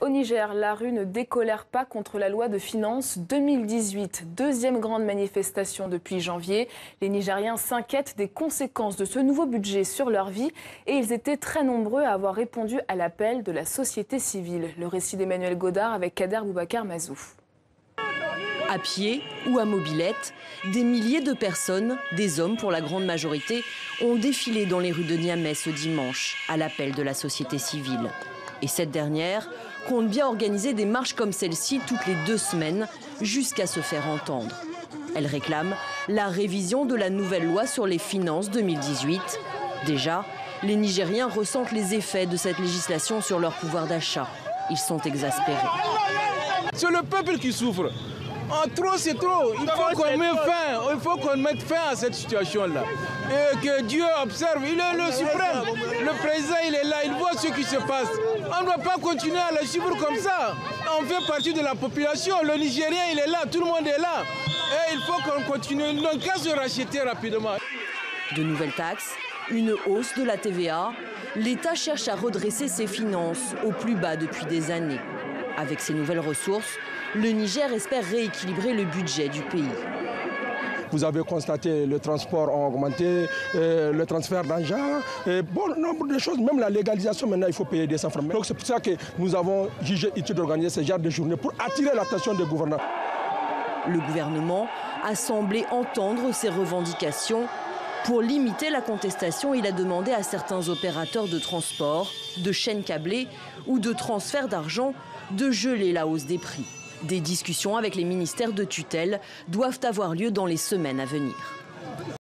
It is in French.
Au Niger, la rue ne décolère pas contre la loi de finances 2018. Deuxième grande manifestation depuis janvier. Les Nigériens s'inquiètent des conséquences de ce nouveau budget sur leur vie et ils étaient très nombreux à avoir répondu à l'appel de la société civile. Le récit d'Emmanuel Godard avec Kader Boubacar Mazouf. À pied ou à mobilette, des milliers de personnes, des hommes pour la grande majorité, ont défilé dans les rues de Niamey ce dimanche à l'appel de la société civile. Et cette dernière compte bien organiser des marches comme celle-ci toutes les deux semaines jusqu'à se faire entendre. Elle réclame la révision de la nouvelle loi sur les finances 2018. Déjà, les Nigériens ressentent les effets de cette législation sur leur pouvoir d'achat. Ils sont exaspérés. C'est le peuple qui souffre. En trop, c'est trop. Il faut qu'on mette fin. Il faut qu'on mette fin à cette situation-là. Et que Dieu observe. Il est le suprême. Le président, il est là. Il voit ce qui se passe. On ne doit pas continuer à le suivre comme ça. On fait partie de la population. Le Nigérien, il est là. Tout le monde est là. Et il faut qu'on continue. N'a qu'à se racheter rapidement. De nouvelles taxes, une hausse de la TVA. L'État cherche à redresser ses finances au plus bas depuis des années. Avec ces nouvelles ressources, le Niger espère rééquilibrer le budget du pays. Vous avez constaté le transport a augmenté, euh, le transfert d'argent, bon nombre de choses, même la légalisation maintenant il faut payer des francs. Donc c'est pour ça que nous avons jugé utile d'organiser ce genre de journée pour attirer l'attention des gouvernants. Le gouvernement a semblé entendre ces revendications. Pour limiter la contestation, il a demandé à certains opérateurs de transport, de chaînes câblées ou de transfert d'argent de geler la hausse des prix. Des discussions avec les ministères de tutelle doivent avoir lieu dans les semaines à venir.